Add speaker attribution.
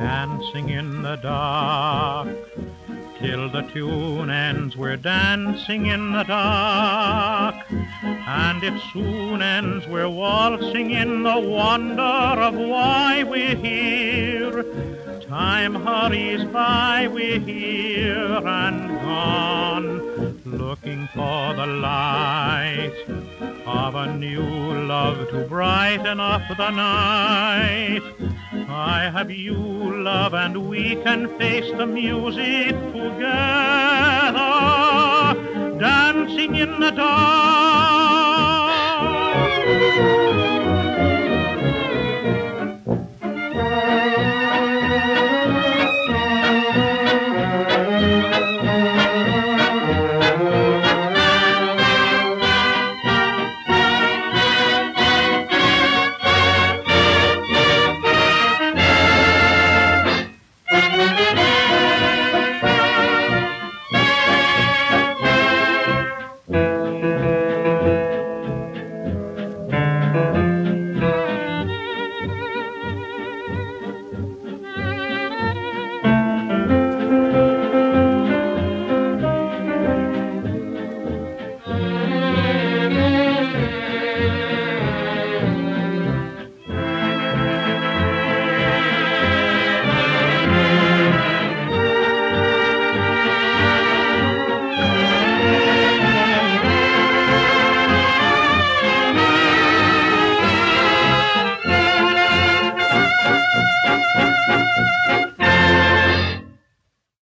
Speaker 1: dancing in the dark. Till the tune ends, we're dancing in the dark. And it soon ends, we're waltzing in the wonder of why we're here. Time hurries by, we're here and gone, looking for the light of a new love to brighten up the night. I have you, love, and we can face the music together, dancing in the dark.